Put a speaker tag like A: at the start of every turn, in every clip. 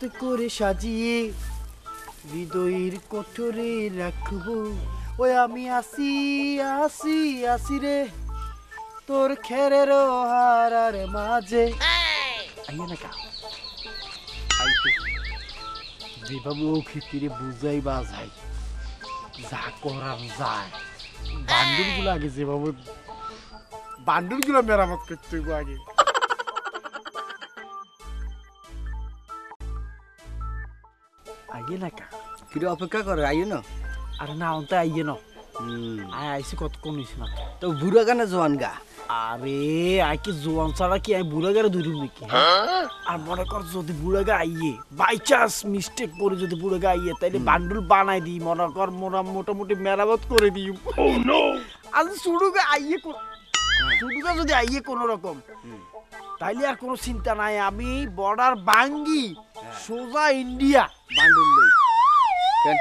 A: মতো করে সাজিয়ে হৃদয়ের কোঠরে রাখব। ওই আমি আসি আসি আসি রে, তোর খেরের হারার মাঝে। বান্ডুলগুলো আগে মেরামত করতে হইবো আগে না কা
B: কিরে অপেক্ষা করে আইও না?
A: আরে না অন্তে আইয়ে ন।
B: হুম
A: আয় আইসি কত কোন হইছে না
B: তো বুড়া গানে জোয়ান গা?
A: আরে আই কি জোয়ান ছাড়া কি আমি বুড়া গারে ধরি নাকি? আর মনে কর যদি বুড়া গা আইয়ে বাই চান্স মিস্টেক করে যদি বুড়া গা আইয়ে তাইলে বান্ডুল বানাই দিই মনে কর মোরা মোটামুটি মেরামত করে দিই ও নো আর শুরু গা আইয়ে কোন শুরু গা যদি আইয়ে কোনো রকম তাইলে আর কোনো চিন্তা নাই আমি বর্ডার বাঙ্গি সোজা ইন্ডিয়া।
B: বান্ডুল লই কেন?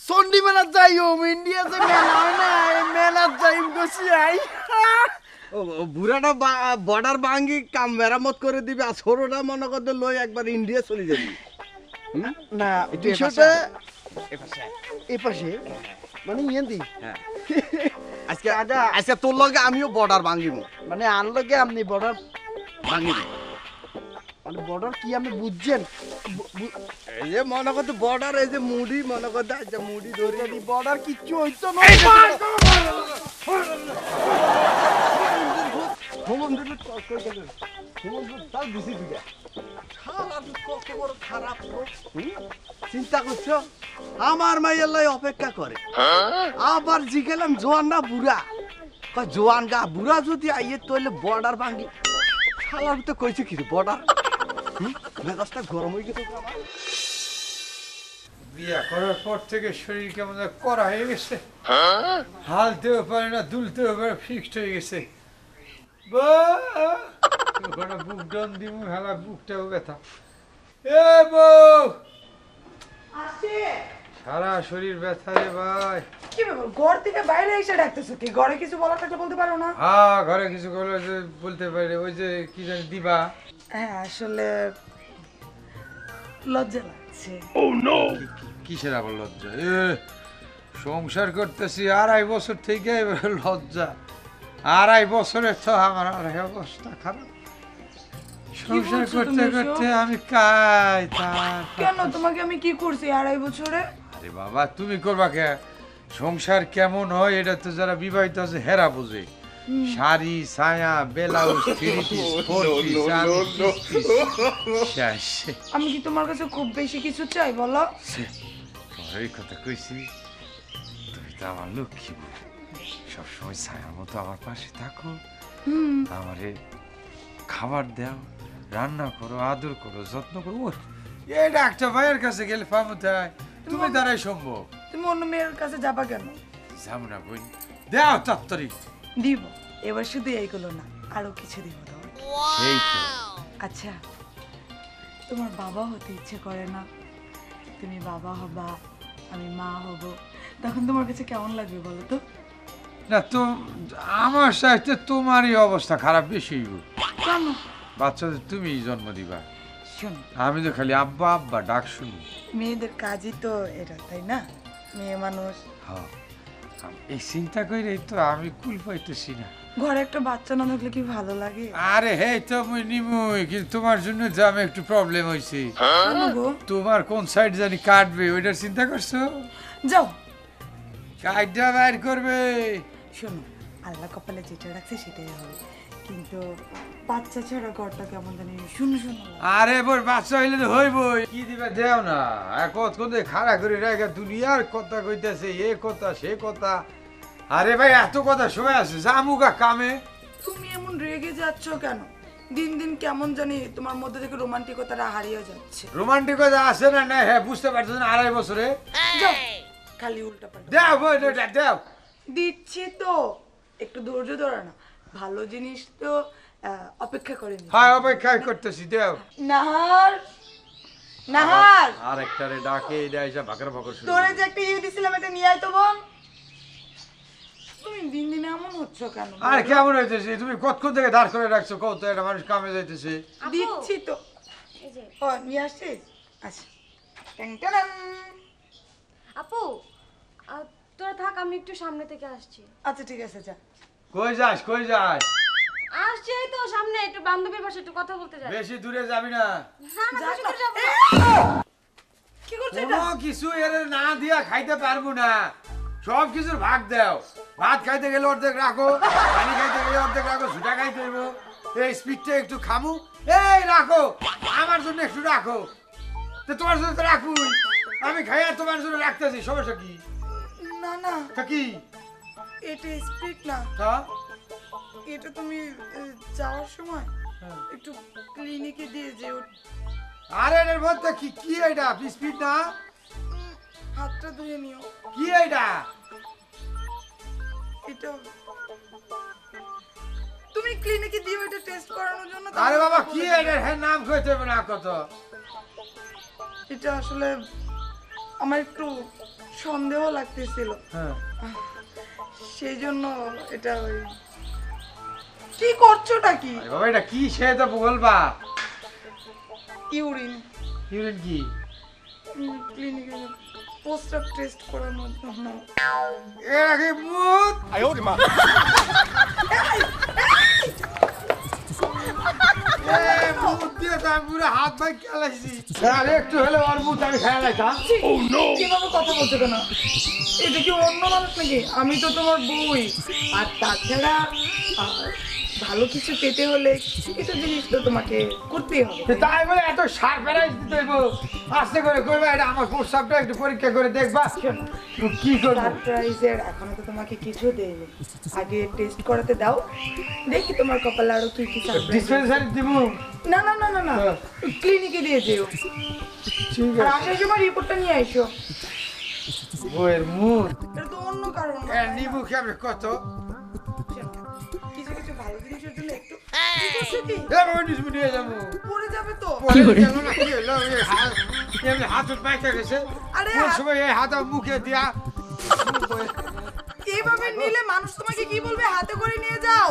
A: সন্ডি মেলা যাই ওম ইন্ডিয়া যে মেলা হয় না মেলা যাই গছি আই।
B: বুড়াটা বর্ডার ভাঙ্গি কাম মেরামত করে দিবে আর ছোটটা মনে করতে লই একবার ইন্ডিয়া চলে যাবি?
A: না বিষয়টা
B: এ পাশে আয়।
A: এ পাশে মানে ইয়েন্দি
B: হ্যাঁ আজকে আজকে তোর লগে আমিও বর্ডার ভাঙ্গিব
A: মানে আনলগে আপনি বর্ডার
B: ভাঙ্গিব
A: মানে বর্ডার কি আপনি বুঝছেন?
B: এই যে মনে করতে বর্ডার এই যে মুড়ি মনে করতে আচ্ছা মুড়ি ধরে।
A: বর্ডার কিচ্ছু হইতো না?
B: চিন্তা করছ? আমার মাইয়ের লাই অপেক্ষা করে। আবার জিগেলাম জোয়ান না বুড়া। জোয়ান গা বুড়া যদি আইয়ে তৈলে বর্ডার ভাঙ্গি শালার তো কইছে কি বর্ডার মেজাজটা গরম হয়ে গেছে।
C: বিয়া করার পর থেকে শরীর কেমন করা হয়ে গেছে। হালতেও পারে না দুলতেও পারে ফিক্সড হয়ে গেছে। ওখানে বুক ডাউন দিমু হেলা বুকটাও ব্যথা। এ বউ! সারা শরীর ব্যথা রে ভাই।
D: কি ব্যাপার ঘর থেকে বাইরে এসে ডাকতেছো কি? ঘরে কিছু বলার থাকলে বলতে পারো না?
C: হ্যাঁ ঘরে কিছু বলতে পারে ওই যে কি জানি দিবা।
D: হ্যাঁ আসলে লজ্জা লাগছে।
C: কি- কি- কিসের আবার লজ্জা? এ সংসার করতেছি আড়াই বছর থেকে এবার লজ্জা। আড়াই বছরের তো আমার আর অবস্থা খারাপ। সংসার করতে করতে আমি কাই তার
D: কেন তোমাকে আমি কি করছি আড়াই বছরে?
C: আরে বাবা তুমি করবা কে? সংসার কেমন হয় এটা তো যারা বিবাহিত আছে হেরা বোঝে। শাড়ি ছায়া blouse three piece four piece শেষ।
D: আমি কি তোমার কাছে খুব বেশি কিছু চাই বলো?
C: এই কথা কইছি। তুমি তো আমার লক্ষ্মী বউ। সবসময় ছায়ার মতো আমার পাশে থাকো। আমারে খাবার দাও রান্না করো আদর করো যত্ন করো। ও এই ডাক্তার ভাইয়ের কাছে গেলে পামুতায় তুমি দ্বারাই সম্ভব।
D: তুমি অন্য মেয়ের কাছে যাবা কেন?
C: যাব না বোন দাও তাত্তরি
D: দিব। এবার শুধু এইগুলো না আরও কিছু দিব তোমাকে
C: তো।
D: আচ্ছা তোমার বাবা হতে ইচ্ছে করে না। তুমি বাবা হবা আমি মা হব। তখন তোমার কাছে কেমন লাগবে বলো তো?
C: না তো আমার সাথে তোমারই অবস্থা খারাপ বেশি।
D: কেন?
C: বাচ্চাদের তুমি জন্ম দিবা।
D: শোন।
C: আমি তো খালি আব্বা আব্বা ডাক শুনি।
D: মেয়েদের কাজই তো এটা তাই না? মেয়ে মানুষ।
C: হ্যাঁ। এই চিন্তা করে তো আমি কুল পাইতেছি না।
D: ঘরে একটা বাচ্চা না থাকলে কি ভালো লাগে?
C: আরে হে তো মুই নিমুই কিন্তু তোমার জন্য যে আমি একটু প্রবলেম
D: কেন গো?
C: তোমার কোন সাইড জানি কাটবে ওইটার চিন্তা করছ?
D: যাও।
C: কাইটা বাইর করবে।
D: শোনো আল্লাহ কপালে যেটা রাখছে সেটাই হবে। কিন্তু বাচ্চা ছাড়া ঘরটা কেমন জানি শুনো শুনো
C: আরে বই বাচ্চা হইলে তো হইবই। কি দিবা দেও না। কত কত খাড়া করে রেখে দুনিয়ার কথা কইতাছে এ কথা সে কথা। আরে ভাই এত কথা সময় আছে জামুকা কামে।
D: তুমি এমন রেগে যাচ্ছ কেন? দিন দিন কেমন জানি তোমার মধ্যে থেকে রোমান্টিকতাটা হারিয়ে যাচ্ছে।
C: রোমান্টিক কথা আছে না না হ্যাঁ বুঝতে পারছ না আড়াই বছরে?
D: যাও খালি উল্টা পাল্টা।
C: দেও দেও।
D: দিচ্ছি তো। একটু ধৈর্য ধরে না। ভালো জিনিস তো অপেক্ষা করে
C: হ্যাঁ অপেক্ষা করতেছি দেও।
D: নাহার নাহার।
C: আর একটারে ডাকে এটা এসে ভাকর ভাকর শুরু
D: তোরে যে একটা ইয়ে দিছিলাম এটা নিয়ে আয় তো বোন। তুমি দিন দিন এমন হচ্ছ কেন?
C: আর কেমন হইতেছে? তুমি কতক্ষণ থেকে দাঁড় করে রাখছো? কত একটা মানুষ কামে যাইতেছে।
D: দিচ্ছি তো।
E: এই যে।
D: ও নিয়ে আসছিস আচ্ছা ট্যাং ট্যাং।
E: আপু তোরা থাক আমি একটু সামনে থেকে আসছি।
D: আচ্ছা ঠিক আছে যা।
C: কই যাস কই যাস?
E: আসছি এই তো সামনে একটু বান্ধবীর একটু কথা বলতে যাই।
C: বেশি দূরে যাবি না।
E: না না বেশি দূর যাব না।
D: কি করছ এটা?
C: কোনো কিছু এর না দিয়া খাইতে পারব না। সব কিছুর ভাগ দাও। ভাত খাইতে গেলে অর্ধেক রাখো পানি খাইতে গেলে অর্ধেক রাখো ছুটা খাইতে হইব। এই স্পিডটা একটু খামু। এই রাখো আমার জন্য একটু রাখো। তো তোমার জন্য তো রাখুই আমি খাইয়া তোমার জন্য রাখতেছি সমস্যা কি?
D: না না।
C: তা কি?
D: এটা স্পিড না।
C: তা?
D: এটা তুমি যাওয়ার সময় একটু ক্লিনিকে দিয়ে যেও।
C: আরে এর মধ্যে কি কি এটা? স্পিড না?
D: হাতটা ধুয়ে নিও।
C: কি এটা?
D: এটা তুমি ক্লিনিকে দিও এটা টেস্ট করানোর জন্য
C: আরে বাবা কি এটা? হ্যাঁ নাম কইতে হবে না কত?
D: এটা আসলে আমার একটু সন্দেহ লাগতেছিল।
C: হ্যাঁ।
D: সেই জন্য এটা ওই কি করছোটা কি
C: আরে বাবা এটা কি সে তো বলবা
D: ইউরিন
C: ইউরিন কি
D: ক্লিনিকে পোস্টার টেস্ট করানোর জন্য
C: এরা কি মুত এ, মুত দিয়ে তো হাত ভাই খেলাইছি আর একটু হলে ওর মুত আমি খেলাইতাম
D: কীভাবে কথা বলছো কেন এটা কি অন্য মানুষ নাকি? আমি তো তোমার বউই। আর তাছাড়া আহ, ভালো কিছু পেতে হলে কিছু জিনিস তো তোমাকে করতেই হবে।
C: তাই বলে এত সার প্যারাইজ দিতে হইব। আস্তে করে করবা এটা আমার প্রস্তাবটা একটু পরীক্ষা করে দেখবা। কি করব?
D: সারপ্রাইজের এখনও তো তোমাকে কিছু দেয়নি। আগে টেস্ট করাতে দাও দেখি তোমার কপালে আরও কি কি
C: ডিসপেন্সারি দিব?
D: না না না না না
C: হ্যাঁ।
D: ক্লিনিকে দিয়ে যেও। আর আসার সময় রিপোর্টটা নিয়ে আইসো।
C: বইয়ের মুত
D: এটা তো অন্য কারণ
C: এ নিবু কেমন কত?
D: কিছু কিছু ভালো জিনিসের জন্য একটু কি করছ কি?
C: এ বাবা নিসবু নিয়ে যাব।
D: পড়ে যাবে তো।
C: পরে গেল না কি হলো? এই হাত এমনি হাত উঠ পাইতে গেছে।
D: আরে
C: কোন
D: হাত-
C: সময় এই হাত মুখে দিয়া
D: এইভাবে নিলে মানুষ তোমাকে কি বলবে? হাতে করে নিয়ে যাও।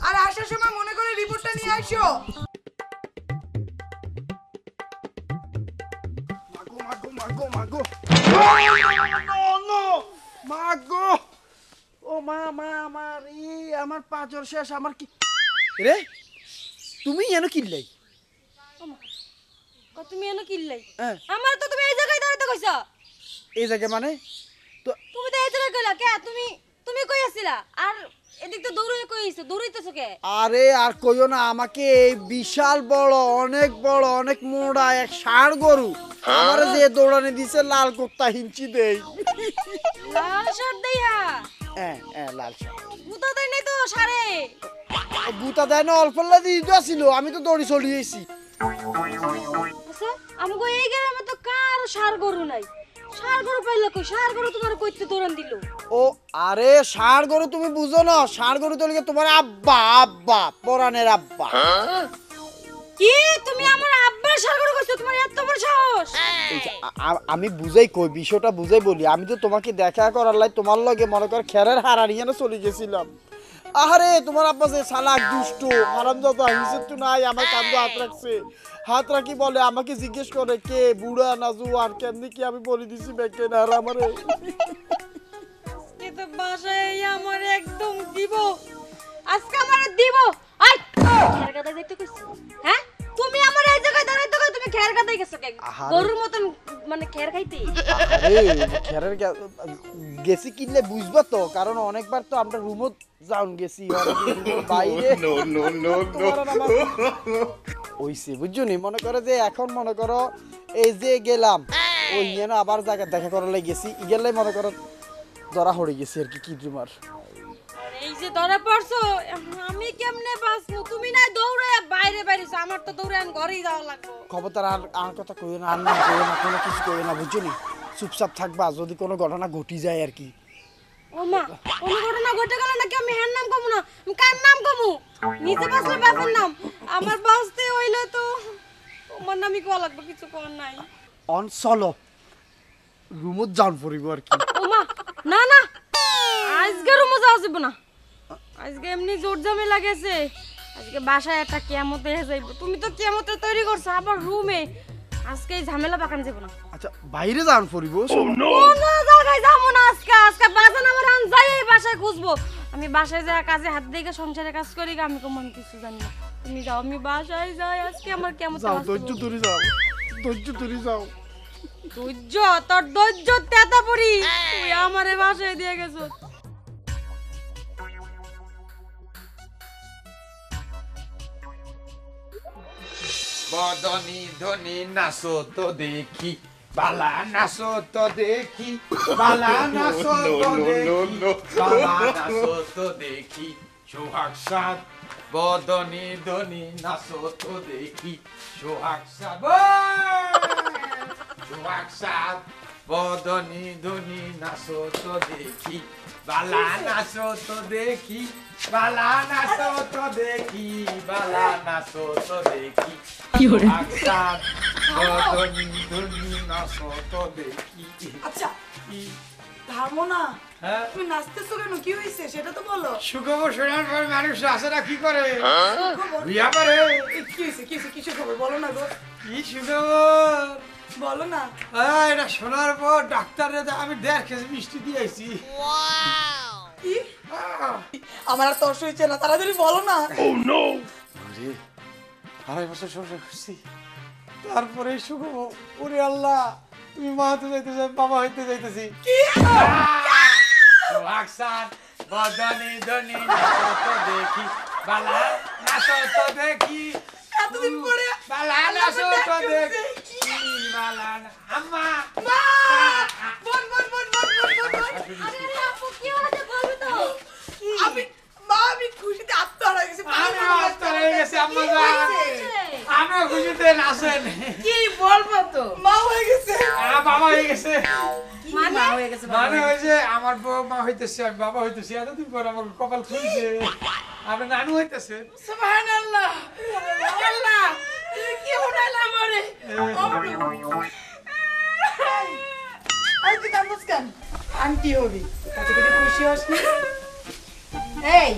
D: আর আসার সময় মনে করে রিপোর্টটা নিয়ে আসো।
A: মাগো। ও মা মা আমার ই আমার পাঁচর শেষ আমার কি রে তুমি এন কিনলাই
E: তুমি এনে কিনলাই
A: হ্যাঁ।
E: আমার তো তুমি এই জায়গায় দাঁড়াতে কইছো।
A: এই জায়গায় মানে? তো
E: তুমি তো এই জায়গায় কইলা কে? তুমি তুমি কই আসছিলা আর এদিক তো দৌড়ে দৌড়াইতেছো কে?
A: আরে আর কইও না আমাকে এই বিশাল বড় অনেক বড় অনেক মোড়া এক ষাঁড় গরু। আমার যে দৌড়ানি দিছে লাল কুত্তা হিঞ্চি দেই।
E: লাল শার্ট দেইয়া
A: হ্যাঁ হ্যাঁ লাল ষাঁড়
E: মুতা দেয় নাই তো সারে
A: বুতা দেয় না অল্প দিতে আসিল। আমি তো দড়ি চলিয়েছি
E: আমগো এই গ্রামে তো কার সার গরু নাই। সার গরু পাইলে কই? সার গরু তোমার কইতে দৌড়ান দিল।
A: ও আরে ষাঁড় গরু তুমি বুঝো না। ষাঁড় গরু তো লিগে তোমার আব্বা আব্বা পরানের আব্বা।
E: কি? তুমি আমার আব্বার কইছো তোমার এত বড় সাহস?
A: আমি বুঝাই কই বিষয়টা বুঝাই বলি। আমি তো তোমাকে দেখা করার লাই তোমার লগে মনে কর খেরের হারানিয়ে না চলে গেছিলাম। আহারে তোমার আব্বা যে সালাক দুষ্ট হারামজাদা হিসেব তো নাই আমার কান্দে হাত রাখছে। হাত রাখি বলে আমাকে জিজ্ঞেস করে কে বুড়া না জুয়ান? কেমনি কি আমি বলে দিছি বেকে না আর আমারে?
E: বাসায় আমার একদম দিব। আজকে আমার দিব। আই! খের গাদা যাইতে কইছি? হ্যাঁ? তুমি আমার এই জায়গায় দাঁড়াইতে কই তুমি খের গাদাই গেছো কে গরুর মতন মানে খের খাইতে?
A: আরে খেরের গেছি কিনলে বুঝবা তো কারণ অনেকবার তো আমরা রুমও যাউন গেছি বাইরে। বুঝছ নি? মনে করো যে এখন মনে করো এই যে গেলাম ওই যেন আবার জায়গা দেখা করার লাগে গেছি গেলে মনে করো ধরা হয়ে গেছি আর কি কি তোমার
E: যে ধরা পড়ছো আমি কেমনে বাঁচবো? তুমি না দৌড়ে বাইরে বাইরে আমার তো দৌড়ে আমি ঘরেই যাওয়া লাগবো।
A: খবরদার আর আর কথা কইও না আর নাম কইও না কোনো কিছু কইও না বুঝছ নি? চুপচাপ থাকবা যদি কোনো ঘটনা ঘটি যায় আর কি।
E: ও মা কোন ঘটনা ঘটে গেল নাকি আমি হ্যার নাম কমু না? আমি কার নাম কমু? নিজে বাঁচলে বাপের নাম। আমার বাঁচতে হইলে তো তোমার নামই কোয়া লাগবে কিছু করার নাই।
A: অন চলো। রুমত যান পড়িব আর কি।
E: ও মা না না আজকে রুমে যাওয়া যাবে না। আজকে এমনি জোর ঝামেলা গেছে আজকে বাসায় একটা কেমতে যাইব। তুমি তো কেমতে তৈরি করছ আবার রুমে। আজকে এই ঝামেলা পাকান যাব না।
A: আচ্ছা বাইরে যান পড়িব
E: কোনো জায়গায় যাব না আজকে। আজকে বাজান আমার আন যাই এই বাসায় খুঁজবো। আমি বাসায় যাই কাজে হাত দিয়ে সংসারে কাজ করি আমি কমন কিছু জানি না। তুমি যাও আমি বাসায় যাই আজকে আমার কেমন
A: যাও ধৈর্য ধরে যাও ধৈর্য ধরে যাও।
E: ধৈর্য তোর ধৈর্য তেতা পড়ি তুই আমারে বাসায় দিয়ে গেছো।
C: বদনি ধনি নাচো তো দেখি বালা নাচো তো দেখি বালা নাচো তো দেখি বালা নাচো তো দেখি সোহাগ সাত বদনি ধনি নাচো তো দেখি ধনি নাচো তো দেখি বালা নাচো তো দেখি বালা নাচো তো দেখি। বালা নাচো তো দেখি সোহাগ সাত বদনি ধনি নাচো তো দেখি।
D: আচ্ছা
C: কি?
D: থামো না।
C: হ্যাঁ?
D: তুমি নাচতেছো কেন? কি হয়েছে? সেটা তো বলো।
C: সুখবর শোনার পর মানুষ আসে না কি করে? বিয়া করে।
D: কি হয়েছে? কি হয়েছে? কিছু খবর বলো না গো।
C: কি সুখবর?
D: বলো না।
C: এটা শোনার পর ডাক্তারে আমি দেড় কেজি মিষ্টি দিয়েছি
D: কি আমার আর তর্স হয়েছে না তাড়াতাড়ি বলো না।
C: আড়াই বছর সংসার করছি তারপরে সুখবর ওরে আল্লাহ তুমি মা হতে যাইতেছে বাবা হইতে যাইতেছি। আকসান বদনি ধনি তো দেখি বালা নাচো তো দেখি
D: এতদিন পরে
C: বালা নাচো তো দেখি আম্মা!
D: বল বল বল বল বল বল বল
E: আরে আপু কি হয়েছে বলবি তো?
D: আমি মা আমি খুশিতে আত্মহারা হয়ে গেছি।
C: আমি আত্মহারা হয়ে গেছি, আম্মা যান। আমিও খুশিতে নাচেন।
F: কি বলব তো?
D: মা হয়ে গেছে।
C: আমার বাবা হয়ে গেছে।
F: মানে? মা হয়ে গেছে
C: মানে হয়েছে আমার বউ মা হইতেছে আমি বাবা হইতেছি। এতদিন পর আমার কপাল খুলছে। আপনি নানু হইতেছে।
F: সুবহানাল্লাহ। আল্লাহ কি উঠাইলা আমারে
D: আরে তুই কান্দস কেন? আন্টি হবি। খুশি হস
F: এই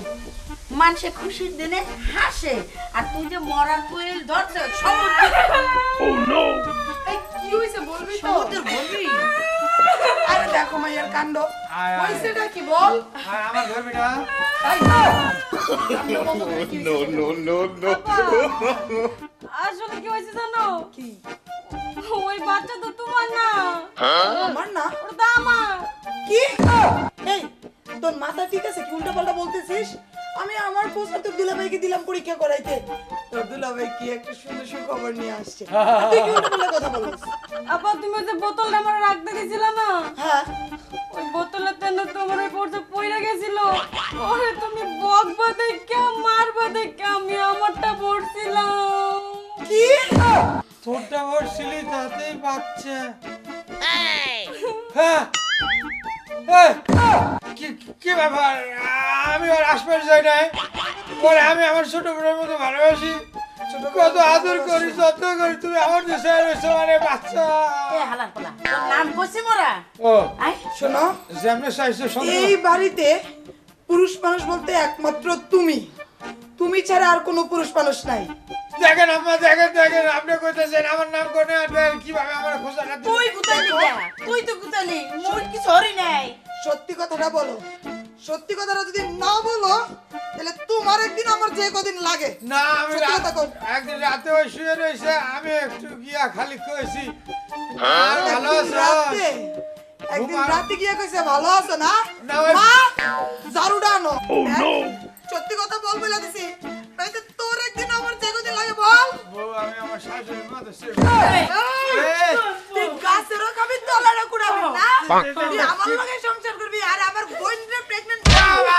F: মানুষে খুশির দিনে হাসে আর তুই যে মরার কোয়েল ধরছ সমুদ্র
D: এই কি হয়েছে বলবি তো?
F: সমুদ্র বলবি
D: আরে দেখো মাইয়ার কাণ্ড। কি বল?
C: আর আমার ধরবি না
D: তাই না
E: আসলে কি হয়েছে জানো?
D: কি?
E: ওই বাচ্চা তো তোমার না।
D: আমার না?
E: ওটা তো আমার।
D: কি? এই তোর মাথা ঠিক আছে? কি উল্টা পাল্টা বলতেছিস? আমি আমার প্রশ্ন তোর দুলাভাইকে দিলাম পরীক্ষা করাইতে। তোর দুলাভাই কি একটা সুন্দর সুখবর নিয়ে আসছে? তুই কি উল্টা পাল্টা কথা বলিস
E: আপা তুমি ওই যে বোতলটা আমার রাখতে দিয়েছিল না?
D: হ্যাঁ।
E: ওই বোতলের তেল তোমার
C: বাচ্চা। হ্যাঁ। এই, কি কি ব্যাপার? আমি আর আশপাশ যাই নাই। পরে আমি আমার ছোট বোনের মতো ভালোবাসি। কত আদর করি যত্ন করি তুমি আমার দেশে রয়েছো মানে বাচ্চা।
F: এ হালার পালা তোর নাম কইছি মোরা?
C: ও
D: শোনো
C: যেমনি চাইছো
D: এই বাড়িতে পুরুষ মানুষ বলতে একমাত্র তুমি। তুমি ছাড়া আর কোনো পুরুষ মানুষ নাই।
C: দেখেন আম্মা দেখেন দেখেন আপনি কইতেছেন আমার নাম কোনে আনবেন কীভাবে আমার খোঁজাটা
F: তুই গুতালি যা তুই তো গুতালি মোর কিছু হরি নাই।
D: সত্যি কথাটা বলো। সত্যি কথাটা যদি না বলো তাহলে তোমার একদিন আমার যে কদিন লাগে।
C: না আমি রাত- একদিন রাতে ওই শুয়ে রয়েছে আমি একটু গিয়া খালি কইছি। আর ভালো আছো?
D: একদিন রাতে গিয়ে কইছে ভালো আছো না?
C: না, ওই-
D: মা কথা বলবে লাগছে তাইতে তোর একদিন আমার জায়গা দিয়ে লাগে বল।
C: বউ আমি আমার শাশুড়ির মা তো সে
D: তুই গাছেরও খাবি তলারও কুড়াবি না। তুই আমার লগে সংসার করবি আর আমার বোনরে প্রেগন্যান্ট
C: বাবা,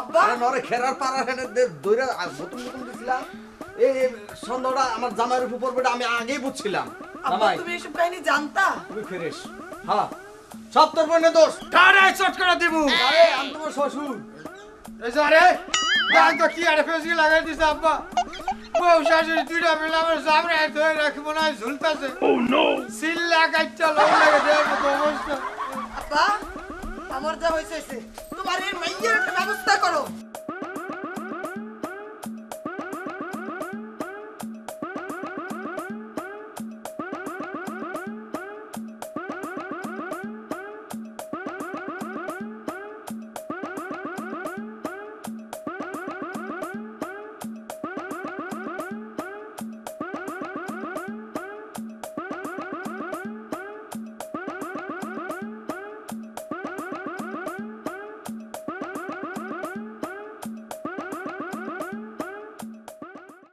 D: আব্বা!
B: আরে নরে খেরার পাড়ার হেনে দইরা নতুন নতুন দিছিলাম এই এই আমার জামাইয়ের উপর পড়বে আমি আগেই বুঝছিলাম।
D: আব্বা তুমি এসব কাহিনী জানতা?
B: তুমি ফিরেস। হ্যাঁ সব তোর বোনের দোষ।
C: টাড়াই চট করে দিবু
B: আরে আমি তোমার শ্বশুর।
C: এই যে আরে দেখ তো কি আরে লাগাই দিছে আব্বা। বউ শাশুড়ি দুইটা মিলে আমার সামনে ধরে রাখি মনে হয় ঝুলতাছে। ও নো সিল্লা কাইটা লোক লাগে দেওয়ার মতো অবস্থা।
D: আব্বা! আমার যা হয়েছে। তোমার এই মাইয়ের একটা ব্যবস্থা করো